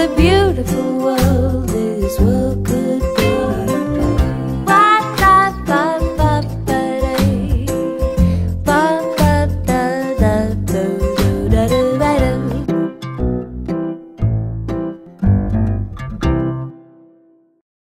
a beautiful world.